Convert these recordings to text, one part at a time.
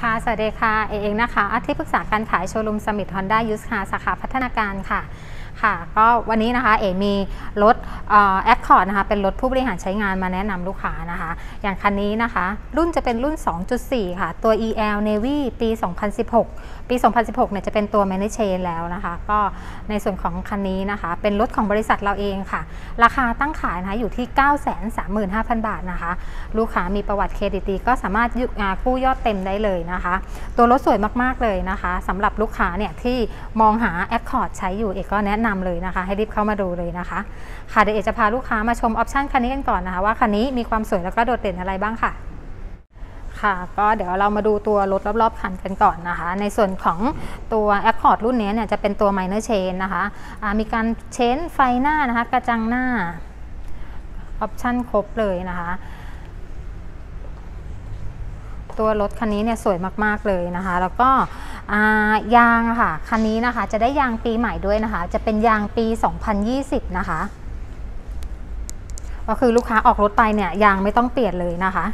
ค่ะ สวัสดีค่ะ เอเองนะคะอาที่ปรึกษาการขายโชว์รูมสมิธฮอนด้ายูสคาสาขาพัฒนาการค่ะ ค่ะก็วันนี้นะคะเอมีรถแอคคอร์ดนะคะเป็นรถผู้บริหารใช้งานมาแนะนำลูกค้านะคะ อย่างคันนี้นะคะ รุ่นจะเป็นรุ่น 2.4 ค่ะ ตัว EL Navy ปี 2016 ปี 2016 เนี่ยจะเป็นตัว Manage Chain แล้วนะคะ ก็ในส่วนของคันนี้นะคะ เป็นรถของบริษัทเราเองค่ะ ราคาตั้งขายนะคะอยู่ที่ 935,000 บาทนะคะ ลูกค้ามีประวัติเครดิตดีก็สามารถยุอ่ากู้ยอดเต็มได้เลยนะคะ ตัวรถสวยมากๆเลยนะคะสำหรับลูกค้าเนี่ยที่มองหา Accord ใช้อยู่เอกก็แนะนำเลยนะคะ ให้รีบเข้ามาดูเลยนะคะ ค่ะเดี๋ยวเอจะพาลูกค้ามาชมออปชันคันนี้กันก่อนนะคะ ว่าคันนี้มีความสวยแล้วก็โดดเด่นอะไรบ้างค่ะค่ะก็เดี๋ยวเรามาดูตัวรถรอบๆคันกันก่อนนะคะ ในส่วนของตัว Accord รุ่นนี้เนี่ยจะเป็นตัว Minor Chain นะคะะมีการเชนไฟหน้านะคะ กระจังหน้า ออปชันครบเลยนะคะ ตัวรถคันนี้เนี่ยสวยมากๆเลยนะคะ แล้วก็ ยางค่ะคันนี้นะคะจะได้ยางปีใหม่ด้วยนะคะ จะเป็นยางปี 2020 นะคะ ก็คือลูกค้าออกรถไปเนี่ยยางไม่ต้องเปลี่ยนเลยนะคะ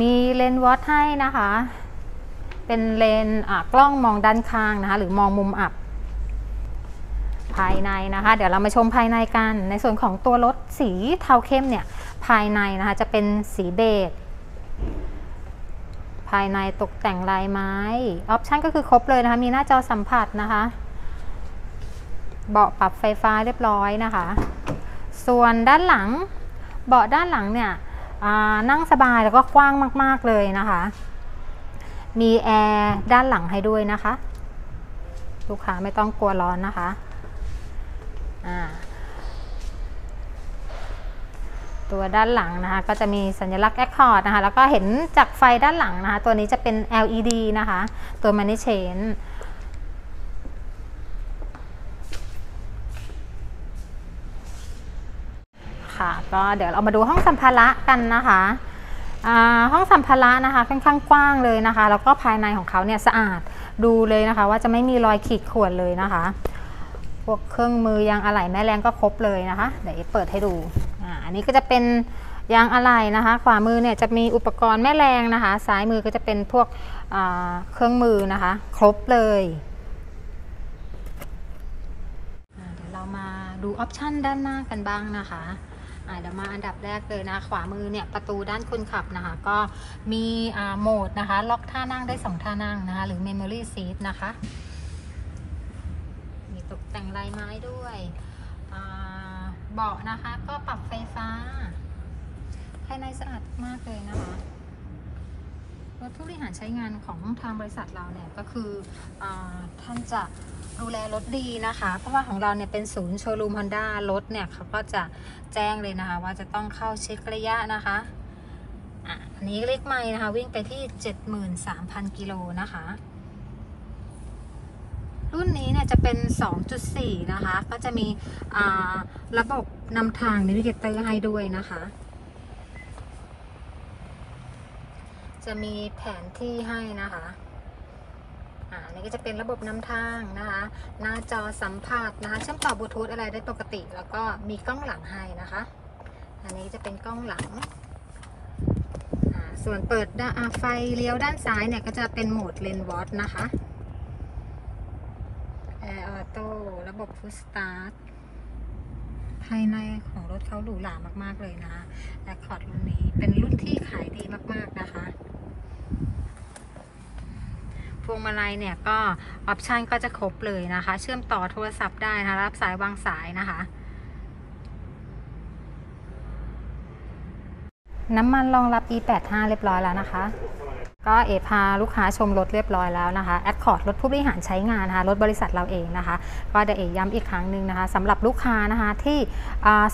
มีเลนส์วอตให้นะคะ เป็นเลนส์กล้องมองด้านข้างนะคะ หรือมองมุมอับ ภายในนะคะ เดี๋ยวเรามาชมภายในกัน ในส่วนของตัวรถสีเทาเข้มเนี่ยภายในนะคะจะเป็นสีเบจ ภายในตกแต่งลายไม้ ออปชันก็คือครบเลยนะคะ มีหน้าจอสัมผัสนะคะ เบาะปรับไฟฟ้าเรียบร้อยนะคะ ส่วนด้านหลัง เบาะด้านหลังเนี่ยนั่งสบายแล้วก็กว้างมาก ๆ เลยนะคะ มีแอร์ด้านหลังให้ด้วยนะคะ ลูกค้าไม่ต้องกลัวร้อนนะคะ ตัวด้านหลังนะคะ ก็จะมีสัญลักษณ์ Accord นะคะ แล้วก็เห็นจากไฟด้านหลังนะคะ ตัวนี้จะเป็น LED นะคะ ตัว Money Chain ค่ะ ก็เดี๋ยวเรามาดูห้องสัมภาระกันนะคะห้องสัมภาระนะคะค่อนข้างกว้างเลยนะคะ แล้วก็ภายในของเขาเนี่ยสะอาดดูเลยนะคะ ว่าจะไม่มีรอยขีดข่วนเลยนะคะ พวกเครื่องมือยางอะไหล่แม่แรงก็ครบเลยนะคะ เดี๋ยวเปิดให้ดู อันนี้ก็จะเป็นยางอะไหล่นะคะ ขวามือเนี่ยจะมีอุปกรณ์แม่แรงนะคะ ซ้ายมือก็จะเป็นพวกเครื่องมือนะคะ ครบเลยเดี๋ยวเรามาดูออปชันด้านหน้ากันบ้างนะคะเดี๋ยวมาอันดับแรกเลยนะ ขวามือเนี่ยประตูด้านคนขับนะคะ ก็มีโหมดนะคะ ล็อกท่านั่งได้ 2 ท่านั่งนะคะ หรือ Memory Seat นะคะ มีตกแต่งลายไม้ด้วย เบาะนะคะ ก็ปรับไฟฟ้า ภายในสะอาดมากเลยนะคะรถผู้บริหารใช้งานของทางบริษัทเราเนี่ยก็คืออท่านจะดูแลรถดีนะคะ เพราะว่าของเราเนี่ยเป็นศูนย์โชว์รูมฮอนด้ารถเนี่ยเขาก็จะแจ้งเลยนะคะ ว่าจะต้องเข้าเช็คระยะนะคะอันนี้เลขไม่นะคะ วิ่งไปที่ 73,000 กิโลนะคะ รุ่นนี้เนี่ยจะเป็น 2.4 นะคะ ก็จะมีระบบนำทางนิวิเกเตอร์ให้ด้วยนะคะ จะมีแผนที่ให้นะคะอันนี้ก็จะเป็นระบบนำทางนะคะ หน้าจอสัมผัสนะคะ เชื่อมต่อบลูทูธอะไรได้ปกติ แล้วก็มีกล้องหลังให้นะคะ อันนี้จะเป็นกล้องหลัง ส่วนเปิดไฟเลี้ยวด้านซ้ายเนี่ยก็จะเป็นโหมด LaneWatch นะคะแอร์ auto ระบบ push start ภายในของรถเขาหรูหรามากๆเลยนะ Accord รุ่นนี้เป็นรุ่นที่ขายดีมากๆนะคะพวงมาลัยเนี่ยก็ออปชันก็จะครบเลยนะคะ เชื่อมต่อโทรศัพท์ได้นะรับสายวางสายนะคะ น้ำมันรองรับ E85 เรียบร้อยแล้วนะคะ ก็เอพาลูกค้าชมรถเรียบร้อยแล้วนะคะแอดคอร์ดรถผู้บริหารใช้งานนะคะรถบริษัทเราเองนะคะ ก็เดี๋ยวเอย้ำอีกครั้งหนึ่งนะคะสำหรับลูกค้านะคะที่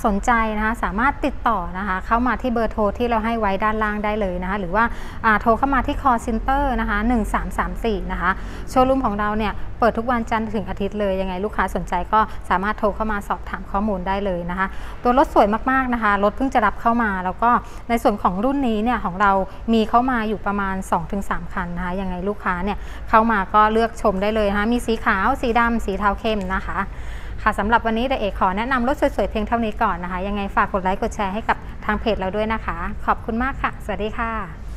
สนใจนะคะสามารถติดต่อนะคะเข้ามาที่เบอร์โทรที่เราให้ไว้ด้านล่างได้เลยนะคะหรือว่าโทรเข้ามาที่ call center นะคะ1334นะคะโชว์รูมของเราเนี่ยเปิดทุกวันจันทร์ถึงอาทิตย์เลยยังไงลูกค้าสนใจก็สามารถโทรเข้ามาสอบถามข้อมูลได้เลยนะคะ ตัวรถสวยมากๆนะคะรถเพิ่งจะรับเข้ามา แล้วก็ในส่วนของรุ่นนี้เนี่ยของเรามีเข้ามาอยู่ประมาณ 2 2-3 คันนะคะยังไงลูกค้าเนี่ยเข้ามาก็เลือกชมได้เลยนะคะมีสีขาว สีดำสีเทาเข้มนะคะค่ะสำหรับวันนี้เดเอกขอแนะนำรถสวยๆเพียงเท่านี้ก่อนนะคะ ยังไงฝากกดไลค์กดแชร์ให้กับทางเพจเราด้วยนะคะ ขอบคุณมากค่ะ สวัสดีค่ะ